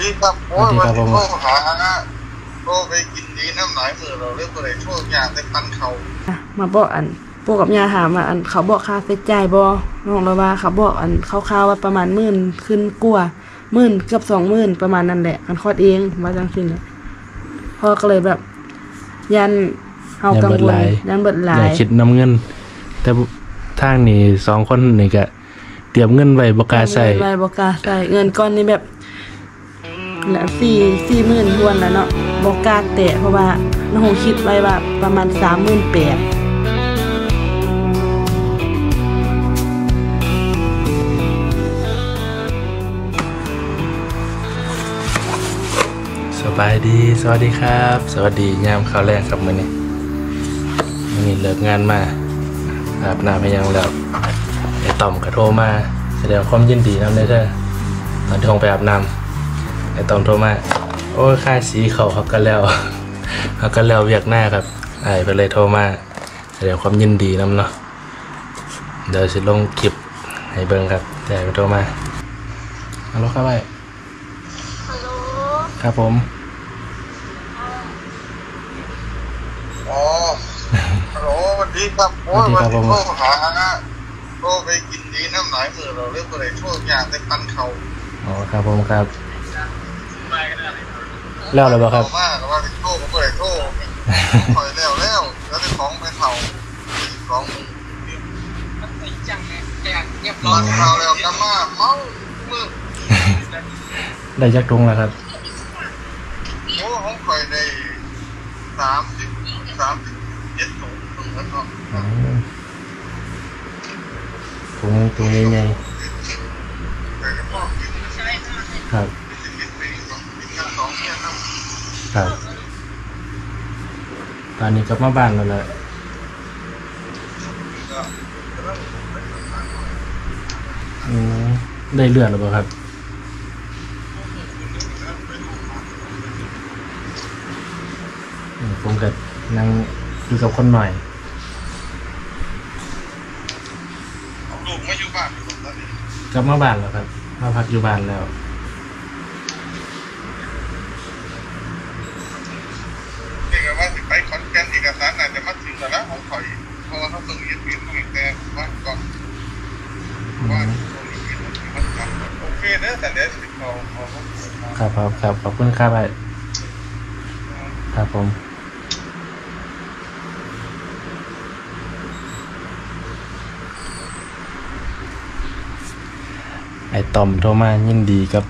ดีครับโอ้ยสวัวันสดีนี้ครับผมโทรหาโทรไปกินดีน้ำหลายมือเราเรียกว่าอะไรโทษยากในปันเขาอะมาบอกอันปู่กับย่าถามว่าอันเขาบอกค่าใช้จ่ายบ่น้องเลยว่าเขาบอกอันคร่าวๆว่าประมาณหมื่นขึ้นกว่าหมื่นเกือบสองหมื่นประมาณนั้นแหละ อันคลอดเองว่าจังซี่แหละพ่อก็เลยแบบ ยันเฮากังวลยันเบิดหลาอย่ายคิดนำเงิน แต่ทางนี้สองคนนี่ก็เตรียมเงินไว้บ่กล้าใส่ไว้บ่กล้าใส่เงินก้อนนี้แบบ ละสี่สี่หมื่นทวนแล้วเนาะบ่กล้าแตะเพราะว่าน้องคิดไว้ว่าประมาณสามหมื่นแปดสบายดี สวัสดีครับ สวัสดียามข้าวแรกครับมื้อนี้มื้อนี้เลิกงานมาอาบน้ำให้ยังแล้วไอ้ต่อมก็โทรมาแสดงความยินดีนำได้เด้อตอนที่ผมไปอาบน้ำ ไอ้ต่อมโทรมาโอ้ยค่าสีเขาเขากันแล้วเขากันแล้วเวียกหน้าครับไอ้ไปเลยโทรมาแสดงความยินดีนำเนาะเดี๋ยวสิลงคลิปให้เบิ่งครับแต่ไปโทรมาฮัลโหลครับไอ้ฮัลโหลครับผมอ๋อฮัลโหลสวัสดีครับโอ้ยสวัวันสดีนี้ครับผมโทรหาโทรไปกินดีน้ำหลายมือเราเรียกว่าอะไรโทษยากในปันเขาอ๋อครับผมครับ แล้วเลยบ่ครับมากว่าโทษก็ไม่ได้โทษคอยแล้วแล้วแล้วได้ของไปเท่าของมือจังเลยแกเรียบตร้ออนยเท่าแล้วกันมาเมามือได้จักทุงแล้วครับโอ้ของคอยได้สามสิบสามสิบเจ็ดถุงถุงแล้วก็อ๋อถุงถุงใหญ่ เคยก็พอกิน ๆครับ สิบเอ็ดปีสองกินกันสองเนี่ยครับ ครับตอนนี้กลับมาบ้านแล้วแหละก็อืมได้เลือดแล้วบ่ครับ อืมผมก็นั่งอยู่กับคนหน่อย ลูกไม่อยู่บ้านอยู่ตอนนี้กลับมาบ้านแล้วครับมาพักอยู่บ้านแล้ว เอกว่าสิไปขอนแก่นเอกสารอาจจะมาถึงแล้วนะของข่อยเพราะว่าเขาต้องยึดเปลี่ยนตั้งแต่บ้านก่อน อื ว่าม ตรงนี้เป็นมันทำโอเคเด้อแต่เดี๋ยวสิเขาเขาเขา ครับครับขอบคุณครับครับผมไอต่อมโทรมายินดีกับ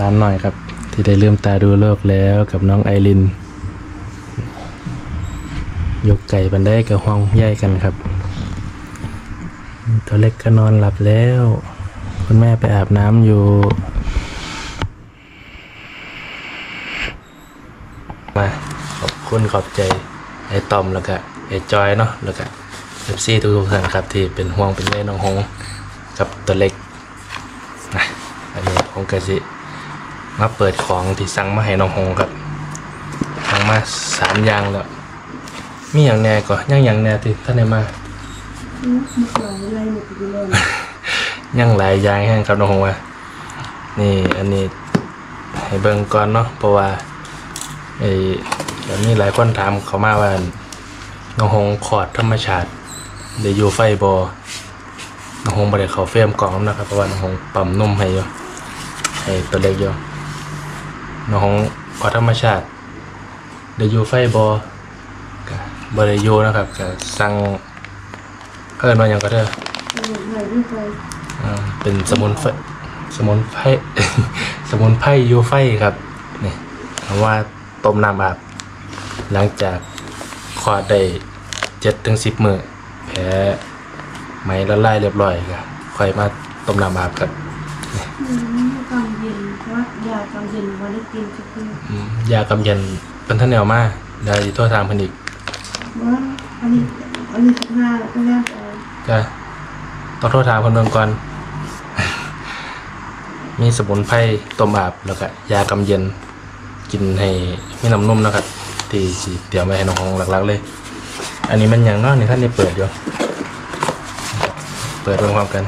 ร้านหน่อยครับ ที่ได้เริ่มตาดูโลกแล้วกับน้องไอริน ยกไก่บันไดกับห้องใหญ่กันครับ ตัวเล็กก็นอนหลับแล้ว คุณแม่ไปอาบน้ำอยู่ มาขอบ คุณขอบใจไอ้ตอมแล้วก็ไอ้จอยเนาะแล้วก็ FC ทุกๆท่านครับที่เป็นห่วงเป็นใยน้องหงกับตัวเล็กนะอันนี้ผมก็สิมาเปิดของที่สั่งมาให้น้องหงครับสั่งมาสามอย่างแล้วมีอย่างแน่ก่อนยังอย่างแน่ที่ท่านได้มายังหลายอย่างแห้งครับน้องหงว่านี่อันนี้ให้เบิ่งก่อนเนาะเพราะว่าไอ้ เดี๋ยวนี้หลายคนถามเขามาว่าน้องหงขอดธรรมชาติเดี๋ยวอยู่ไฟบอน้องหงบ่ได้เขาเฟรมกล่องนะครับเพราะว่าน้องหงปั๊มนมให้อยู่ให้ตัวเล็กอยู่น้องหงขอดธรรมชาติเดี๋ยวอยู่ไฟบอก็บ่ได้อยู่นะครับก็สั่งเอิ้นว่าหยังก็เด้ออ่าเป็นสมุนไฟสมุนไพรสมุนไพรยูไฟครับนี่คำว่าต้มน้ำอาบ หลังจากคลอดได้เจ็ดถึงสิบมือแผลไหมละลายเรียบร้อยครับค่อยมาต้มน้ำอาบครับกำเย็นเพราะว่ายากำเย็นวันได้กินก็คืออืมยากำเย็นเป็นท่านแนวมาได้โทษทางเพันอีกว่าอันนี้อันนี้สิบห้าแล้วก็แล้วแต่จะต้องโทษทางคนเมืองก่อน มีสมุนไพรต้มอาบแล้วก็ยากำเย็น กินให้มีน้ำนุ่มนะครับ ที่เตรียมไว้ให้น้องของหลักๆเลย อันนี้มันย่างเนอกในท่านได้เปิดอยู่ เปิดรวมความกัน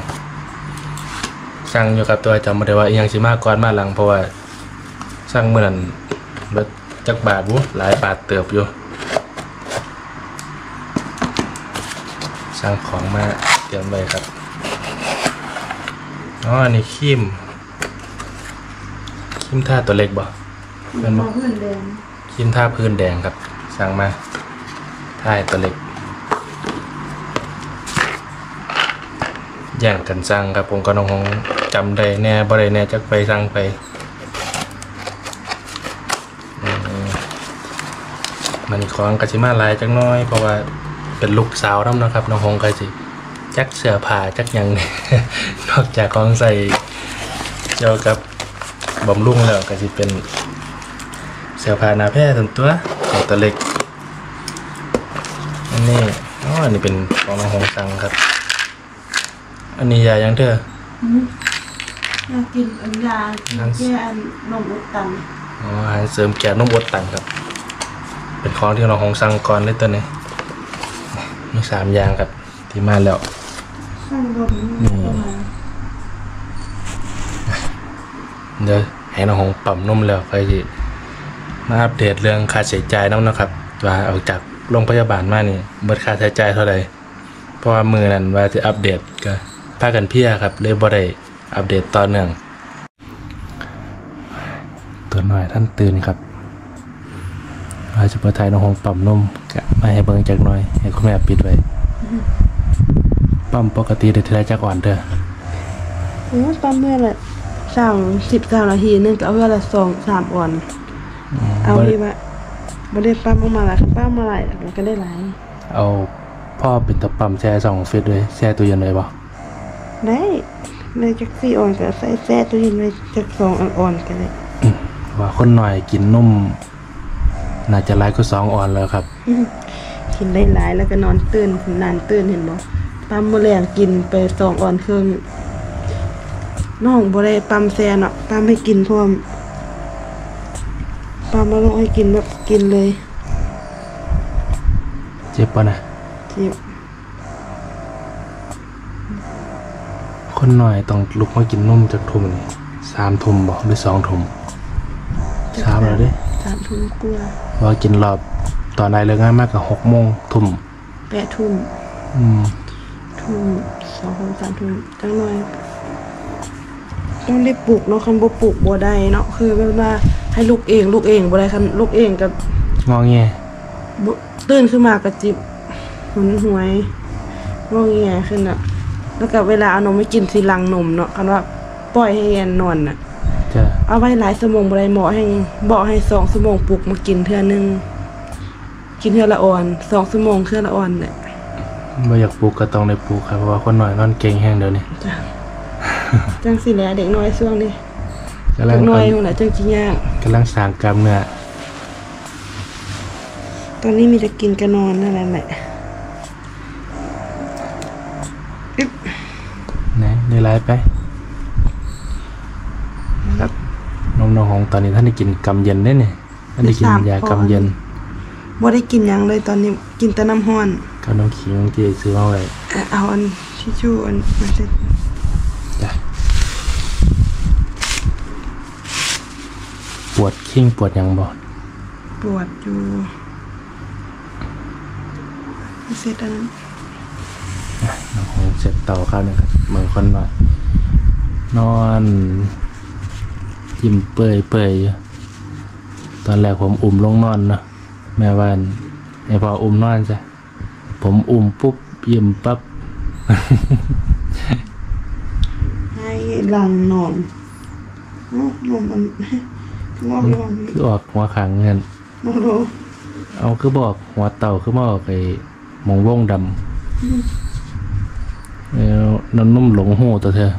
สั่งอยู่กับตัวจำไม่ได้ว่าอหยังสิมากก่อนมาหลังเพราะว่าสั่งเมื่อนั้นเบิดจักบาทบุหลายบาทเติบอยู่สั่งของมาเตรียมไว้ครับอ๋ออันนี้ครีมครีมท่าตัวเล็กบ่เป็นบ่เพื่อนแดง ครีมท่าพื้นแดงครับ สั่งมาท่ายตัวเล็กแย่งกันสั่งครับผมก็น้องของจำได้แน่บ่ได้แน่จักไปสั่งไปมันของกะสิมาหลายจักน้อย เพราะว่าเป็นลูกสาวน้ำนะครับน้องหงก็สิจักเสื้อผ้าจักยังนอกจากของใส่เกี่ยวกับบำรุงแล้วก็สิเป็น เสื้อผ้าหนาแพร่ส่วนตัวของตัวเล็กอันนี้อ๋ออันนี้เป็นของน้องหงสังครับ อันนี้ยายังเธออยากกินอันยาแก้อันนมอุดตันอ๋ออาหารเสริมแก่นมอดตันครับ เป็นของที่น้องหงสังก่อนเลยตัวนี้มีสามอย่างครับที่มาแล้วข้างบนนี่เดี๋ยวให้น้องหงปั๊มนมแล้วค่อยสิ มาอัปเดตเรื่องค่าใช้จ่ายน้ำนะครับ ว่าออกจากโรงพยาบาลมานี่เบิดค่าใช้จ่ายเท่าไหร่เพราะว่ามือนั้นว่าจะอัปเดตก็พากันเพียครับเลยบ่ได้อัปเดตต่อเนื่องตัวหน่อยท่านตื่นครับว่าจะเปิดไทยน้องหงปั๊มนมก็มาให้เบิ่งจักหน่อย ให้คุณแม่ปิดไว้ปั๊มปกติเดี๋ยวจะได้จักอ่อนเด้อโอ้ยปั๊มเมื่อละสามสิบสามนาทีนึงก็เอาเวลาสองสามอ่อน เอาดีว่าบ่ได้ปั๊มออกมาหลายคันปั๊มมาหลายมันก็ได้หลายเอาพ่อเป็นตะปั๊มแช่สองฟิตเลยแช่ตัวเย็นเลยบ่ได้ในจักสี่อ่อนก็ใส่แซ่ตัวเย็นไว้จักสองอ่อนๆก็ได้ว่าคนหน่อยกินนมน่าจะร้ายก็สองอ่อนแล้วครับกินได้หลายแล้วก็นอนตื่นนานตื่นเห็นบ่ปั๊มมื้อแรงกินไปสองอ่อนครึ่งน้องบ่ได้ปั๊มแซ่เนาะปั๊มให้กินพร้อม ปั๊มแล้วน้องให้กินแบบกินเลย เจ็บปะนะเจ็บ คนหน่อยต้องลุกมากินนมจากทุ่มนี่สามทุ่มบ่หรือสองทุ่มสามแล้วเด้สามทุ่มกว่าว่ากินรอบตอนใดเลยง่ายมากกับหกโมงทุ่มแปดทุ่มอืมทุ่มสองทุ่มสามทุ่มจังหน่อยต้องได้ปลูกเนาะคันบ่ปลูกบ่ได้เนาะคือแบบว่า ให้ลูกเองลูกเองบ่ได้คันลูกเองกับงอแงบ่ตื่นขึ้นมาก็จิบหุนหวยงอแงขึ้นอะ แล้วก็เวลาเอานมไปกินสิหลังนมเนาะคันว่าปล่อยให้แอนนอนน่ะจะเอาไว้หลายชั่วโมงบ่ได้หมอให้บอกให้สองชั่วโมงปลุกมากินเทื่อนึงกินเทื่อละอ่อนสองชั่วโมงเทื่อละอ่อนเนี่ยบ่อยากปลูกก็ต้องได้ปลูกครับเพราะว่าคนหน่อยนอนเก่งแห้งเดี๋ยวนี้จ้ะจังสิแหละเด็กน้อยช่วงนี้ กำลัเด็งกน้อยหุ่นน่ะจังสิยากกำลังสร้างกล้ามเนื้อตอนนี้มีแต่กินกับนอนนั่นแหละแหละอึ๊บนะได้ไลฟ์ไปครับน้องน้องของตอนนี้ท่านได้กินกำเย็นได้เนี่ยท่านได้กินยากำเย็นบ่ได้กินหยังเลยตอนนี้กินแต่น้ำห้อนกับน้องขิงที่ซื้อมาไว้อะเอาอันทิชชู่อันมาใส่ จ้ะ ปวดขิ้งปวดหยังบ่ปวดอยู่เสร็จอันนั้นน้องของเสร็จต่อข้าวหนึ่งครับเมืองคนหน่อยนอนยิ้มเปื่อยเปื่อยอยู่ตอนแรกผมอุ้มลงนอนเนาะแม่ว่านไอพออุ้มนอนจ้ะผมอุ้มปุ๊บยิ้มปั๊บ ให้หลังนอนอ๋อนมมัน งอกนอนคือออกหัวขางเงินโมโหเอาคือบอกหัวเต่าคือมาออกไอ้หมองว่องดำเออน้ำนุ่มหลงหูตัวเธอ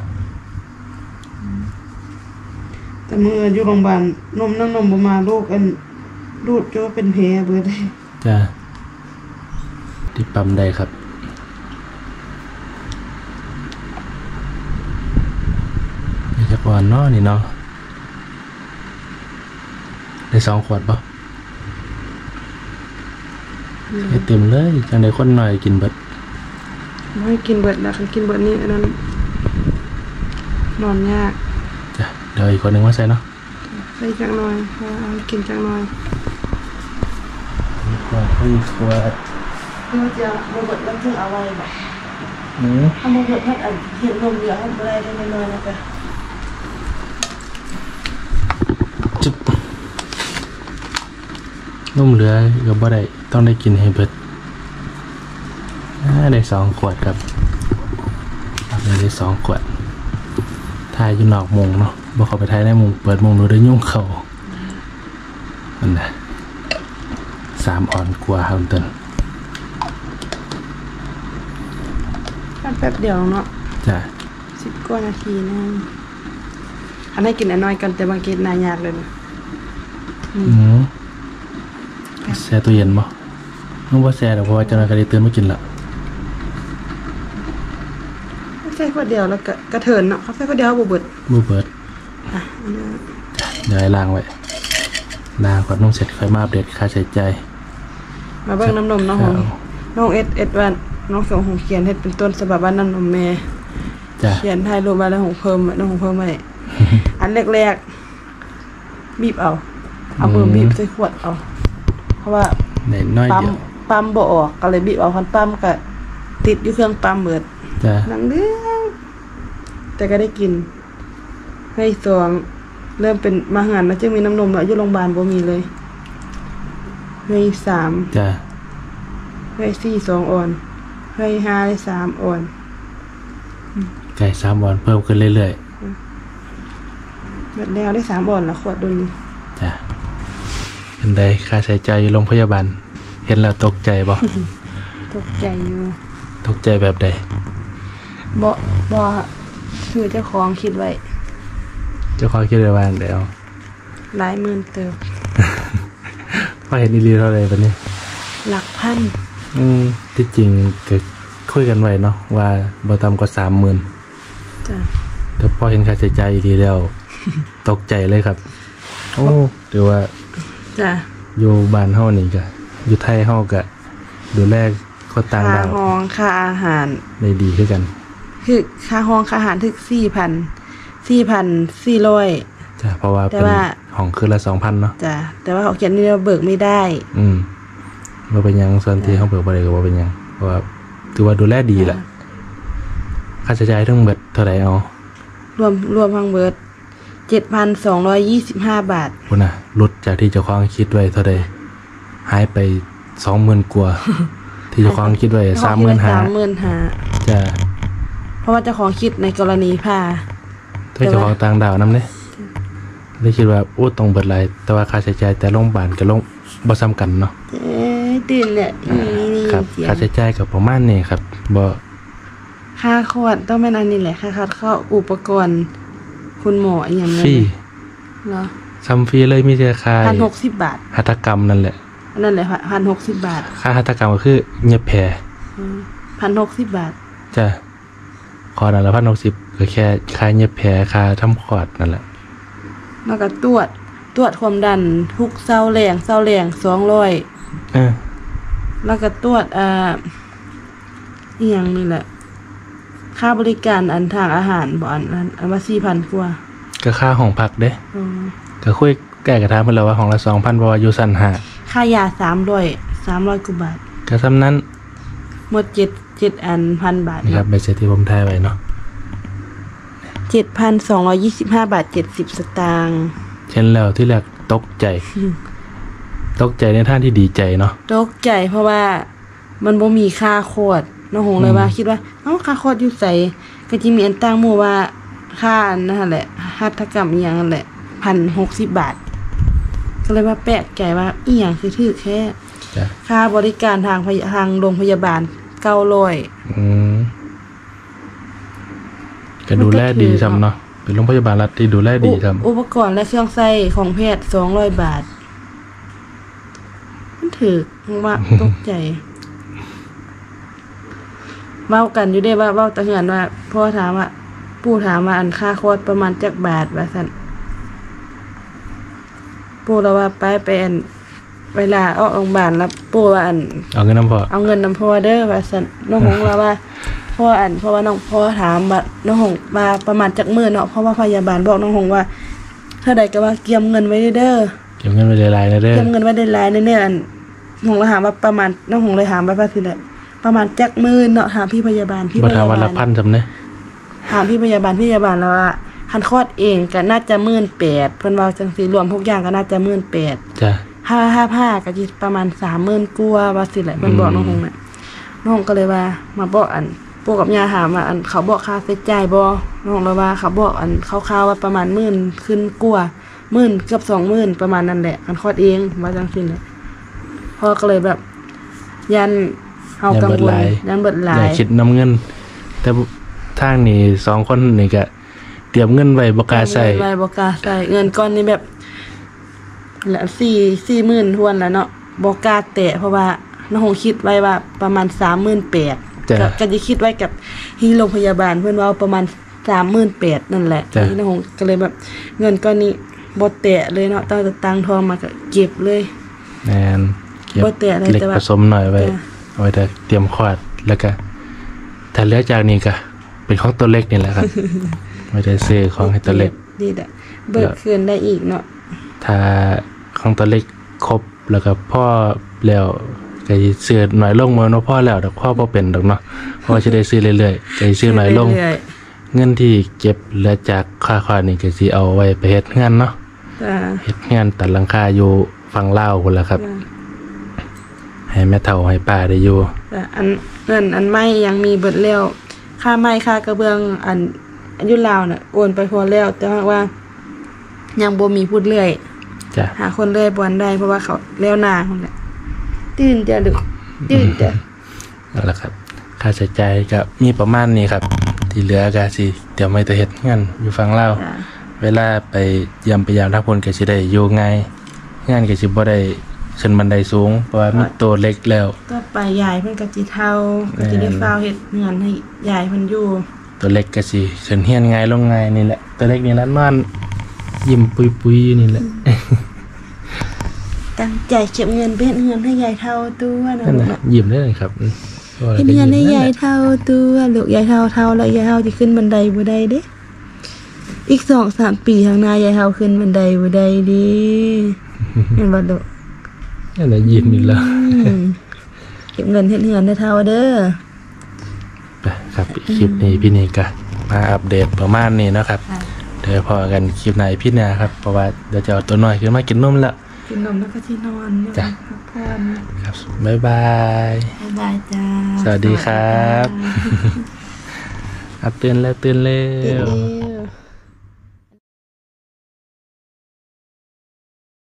แต่มืออยู่โรงพยาบาลนมนั่งนมบ่มาลูกอันรูดจนเป็นแผลเบิดเลยจ้าที่ปั๊มได้ครับนี่จะก่อนเนาะนี่เนาะ ได้สองขวดปะให้เต็มเลย จังได้คนหน่อยกินเบิดบ่ให้กินเบิดแล้วคันกินเบิดนี่อันนั้นนอนยากจ้ะเดี๋ยวอีกคนหนึ่งมาใส่เนาะจใส่จังหน่อยเอาเอากินจังหน่อยขวดที่ขวดเพื่อจะบ่เบิดแล้วเพิ่งเอาไว้แบบหืมถ้าบ่เบิดเพิ่นอันเห็นนมเหลือให้บ่ได้ได้น้อยๆนะจ๊ะ จุบ นุ่มเหลือก็บ่ได้ต้องได้กินให้เบิดอ่าได้สองขวดครับรับเลยได้สองขวดทายอยู่นอกมุงเนาะบ่เข้าไปทายในมุงเปิดมุงดูได้ยุ่งเขาอันน่ะสามอ่อนกว่าครับเติ้นแป๊บเดียวเนาะจ้ะสิบกว่านาทีนะอันนี้กินอันน้อยกันแต่บางกินนายากเลยนะอืม แช่ตู้เย็นบ่นึกว่าแช่แต่เพราะว่าเจ้านายก็ได้ตื่นมากินละไม่ใช่ขวดเดียวแล้วก็กระเทินเนาะเขาใส่ขวดเดียวบ่เบิดมือเปิดอะอันนี้เดี๋ยวให้ล้างไว้ล้างก่อนนุ่มเสร็จค่อยมาอัปเดตค่าใช้จ่ายมาเบิ่งน้ำนมน้องหงครับน้องเอ็ดเอ็ดว่าน้องสองหงเขียนเฮ็ดเป็นต้นฉบับว่าน้ำนมแม่จ้ะเขียนถ่ายรูปมาแล้วหงเพิ่มน้องหงเพิ่มไว้อันแรกๆบีบเอา เอามือบีบใส่ขวดเอาเพ ราะว่าได้น้อยปั๊มเดียวปั๊มบ่ออกก็เลยบีบเอาคันปั๊มก็ติดอยู่เครื่องปั๊มเบิดจ้ะหนังเดืองแต่ก็ได้กินให้สองเริ่มเป็นมาหารแล้วจึงมีน้ำนมแล้วอยู่โรงพยาบาลบ่มีเลยให้สามจ้ะให้สี่สองอ่อนให้ห้าได้สามอ่อนไก่สามวันเพิ่มขึ้นเรื่อยเบิดแล้วได้สามอ่อนละขวดดูนี่ๆจ้ะ เป็นไดค่าใช้จ่ายอยู่โรงพยาบาล เห็นแล้วตกใจบ่ตกใจอยู่ตกใจแบบใดบ่บ่คือเจ้าของคิดไว้ เจ้าของคิดเลยว่าเดี๋ยวหลายหมื่นเติบพอเห็นอีหลีเท่าไหร่บัดนี้หลักพันอืมที่จริงก็คุยกันไว้เนาะว่าบ่ต่ำกว่าสามหมื่นจ้ะแต่พอเห็นค่าใช้จ่ายอีกทีแล้ว ตกใจเลยครับ โอ้เดี๋ยวว่า จ้ะอยู่บ้านเฮานี่ก็อยู่ไทยเฮาก็ดูแลคนต่างค่าดาวห้องค่าอาหาร ได้ดีคือกัน คือค่าห้องค่าอาหารถึกสี่พันสี่พันสี่ร้อย จ้ะเพราะว่าแต่เป็นว่าห้องคืนละ2,000เนาะจ้ะแต่ว่าเขาเขียนนี่เราเบิกไม่ได้ อืมบ่เป็นหยังส่วนที่เฮาเบิกบ่ได้ก็บ่เป็นหยังเพราะว่าถือว่าดูแลดีแหละค่าใช้จ่ายทั้งหมดเท่าไหร่เอารวมรวมทั้งเบิร์ด เจ็ดพันสองร้อยยี่สิบห้าบาทพุ่นน่ะลดจากที่เจ้าของคิดไว้เท่าใดหายไป20,000กว่า ที่เจ้าของคิดไว้สามหมื่น35,000ห้าจ้ะเพราะว่าเจ้าของคิดในกรณีผ่าถ้าเจ้าของต่างดาวนํเด้ได้คิดว่าโอ้ต้องเบิดหลายแต่ว่าค่าใช้จ่ายแต่โรงพยาบาลกับโรงบ่ซ้ำกันเนาะเอ้ยตื่นเลยนี่นี่ครับเสียงค่าใช้จ่ายกับประมาณนี้ครับบ่ค่าขวดต้องเป็นอันนี้แหละค่าคัดเข้าอุปกรณ์ คุณหมออหย่างฟนั้นรีเหรอซัมฟรีเลยมีแต่ค่าพันหกสิบบาท หัตถกรรมนั่นแหละ อันนั่นแหละพันหกสิบบาทค่าหัตถกรรมก็คือเงียบแผลพันหกสิบบาท จ้ะคอร์ดละพันหกสิบก็แค่ค่าเงียบแผลค่าทำคอร์ดนั่นแหละ แล้วก็ตรวจตรวจความดันทุกเศร้าแรงเศร้าแรงสองร้อยเออ แล้วก็ตรวจอ่าอหย่างนี่แหละ ค่าบริการอันทางอาหารบ่อันอันอันว่าสี่พันกว่าก็ค่าห้องพักเด้อืมก็คุยแก้กระทาเพิ่นแล้วว่าห้องละ2,000เพราะว่าอยู่ชั้นห้าค่ายาสามร้อยสามร้อยกว่าบาทก็ซ้ำนั้นหมดเจ็ดเจ็ดอันพันบาทนี่ครับใบเสร็จที่ผมถ่ายไว้เนาะเจ็ดพันสองร้อยยี่สิบห้าบาทเจ็ดสิบสตางค์เช่นแล้วที่แรกตกใจ ตกใจในท่านที่ดีใจเนาะตกใจเพราะว่ามันบ่มีค่าโคตร น้องหงเลยว่าคิดว่าเอ้าค่าโคตรอยู่ใสก็จะมีอันตั้งหมู่ว่าค่าอันนั่นแหละหัตถกรรมอหย่างนั่นแหละพันหกสิบบาท ก็เลยว่าแปลกใจว่าอีหยังคือถือแค่ จ้ะค่าบริการทางพยทางโรงพยาบาลเก้าร้อย อืมก็ดูแลดีซ้ำเนาะเป็นโรงพยาบาลรัฐที่ดูแลดีซ้ำอุปกรณ์และเครื่องใช้ของแพทย์สองร้อยบาท มันถือว่าตกใจ เว้ากันอยู่ได้ว่าเว้าตะเหือนว่าพ่อถามว่าปู่ถามว่าอันค่าคอร์สประมาณจักบาทว่าซั่นปู่เราว่าไปไปอันเวลาออกโรงพยาบาลแล้วปู่ว่าอันเอาเงินน้ำพอเอาเงินนำพ่อเด้อว่าซั่นน้องหงว่าว่าพ่ออันเพราะว่าน้องพ่อถามว่าน้องหงมาประมาณจักมื้อเนาะเพราะว่าพยาบาลบอกน้องหงว่าถ้าใดก็ว่าเกียมเงินไว้เด้อเก็บเงินไว้หลายๆนะเด้อเกียมเงินไว้ได้หลายแน่ๆอันหงเลยถามว่าประมาณน้องหงเลยถามว่าว่าสิแหละ ประมาณจักหมื่นเนาะถามพี่พยาบาลพี่บ่พถามยาว่าละบาลพันจำเด้ถามพี่พยาบาลพี่พยาบาลแล้วว่าคันคลอดเองก็น่าจะหมื่นแปดเพิ่นว่าจังซี่รวมทุกอย่างก็น่าจะหมื่นแปดจ้ะ ห้าห้าผ้าก็สิประมาณสามหมื่นกว่าว่าสิแหละเพิ่นบอกน้องหงน่ะน้องหงก็เลยว่า มาบอกอันปู่กับย่าถามว่าอันเขาบอกค่าใช้จ่ายบ่น้องหงเลยว่าเขาบอกอันคร่าวๆว่าประมาณหมื่นขึ้นกว่าหมื่นเกือบสองหมื่นประมาณนั้นแหละคันคลอดเองว่าจังซี่แหละพ่อก็เลยแบบ ยัน เฮากังวลยันเบิดหลาอย่ายคิดนำเงิน แต่ทางนี้สองคนนี่ก็เตรียมเงินไว้บ่กล้าใช้ไว้บ่กล้าใส่เงินก้อนนี้แบบละสี่สี่หมื่นทวนแล้วเนาะบ่กล้าแตะเพราะว่าน้องหงคิดไว้ว่าประมาณสามหมื่นแปดจ้ะก็ก็จะคิดไว้กับที่โรงพยาบาลเพื่อนว่าประมาณสามหมื่นแปดนั่นแหละจ้ะที่น้องหงก็เลยแบบ เงินก้อนนี้บ่แตะเลยเนาะตั้งแต่ตังค์ทองมาก็เก็บเลยแม่นเก็บบ่แตะอะไรเล็กแต่ว่าผสมหน่อยไว้จ้ะ เอาไว้แต่เตรียมคลอดแล้วก็ถ้าเหลือจากนี้ก็เป็นของตัวเล็กนี่แหละครับไม่ได้ซื้อของให้ตัวเล็กดีดะเบิกคืนได้อีกเนาะถ้าของตัวเล็กครบแล้วก็พ่อแล้วก็สิซื้อหน่อยลงมาเนาะพ่อแล้วดอกพ่อบ่เป็นดอกเนาะพ่อจะได้ซื้อเรื่อยๆก็สิซื้อหน่อยลงเรื่อยเงินที่เก็บเหลือจากค่าคลอดนี่ก็สิเอาไว้ไปเฮ็ดงานเนาะๆจ้ะเฮ็ดงานตัดหลังคาอยู่ฝั่งลาวพุ่นล่ะครับจ้ะ ให้แม่เฒ่าให้ป้าได้อยู่แต่อันเงินอันไม่ยังมีเบิดแล้วค่าไม้ค่ากระเบื้องอันอายุลาวน่ะโอนไปพอแล้วแต่ว่า ยังบ่มีพูดเรื่อยจ้ะหาคนเรื่อยบอนได้เพราะว่าเขาเลี้ยวหน้าคนแหละตื่นจะดึกตื่นจะนั่นแหละครับ ค่าใช้จ่ายก็มีประมาณนี้ครับ ที่เหลือก็สิเดี๋ยวไม่แต่เฮ็ดงานอยู่ฝั่งลาวจ้ะเวลาไปเยี่ยมไปยามทักพลก็สิได้อยู่ง่ายงานก็สิบ่ได้ ขึ้นบันไดสูงเพราะว่ามันตัวเล็กแล้ว ก็ไปยายเพิ่นก็สิเท่าก็สิได้ฟ้าวเฮ็ดเงินให้ยายเพิ่นอยู่ตัวเล็กก็สิขึ้นเฮียนง่ายลงง่ายนี่แหละ ตัวเล็กนี่แหละนอนยิ้มปุยๆนี่แหละ ตั้งใจเก็บเงินไปเฮ็ดเงินให้ยายเท่าตัวนะนั่นลูกน่ะเนาะยิ้มได้เลยครับพราะว่าเฮ็ดก็เงินให้มยายแหละเท่าตัวลูกยายเท่าเท่าแล้วยายเท่าสิขึ้นบันไดบ่ได้เด้อีกสองสามปีข้างหน้ายายเท่าขึ้นบันไดบ่ได้เดิเห็นบ่ลูก นั่นน่ะยิ้มอีกแล้วอืมเก็บเงินเฮ็ดเงินได้เท่าเด้อไปครับคลิปนี้พี่นี่ก็มาอัปเดตประมาณนี้นะครับเดี๋ยวพอกันคลิปไหนพี่นาครับเพราะว่าเดี๋ยวจะเอาตัวน้อยขึ้นมากินนมแล้วกินนมแล้วก็ที่นอนจ้ะพักผ่อนครับบ๊ายบายบ๊ายบายจ้าสวัสดีครับอับตื่นแล้วตื่นแล้เร็วว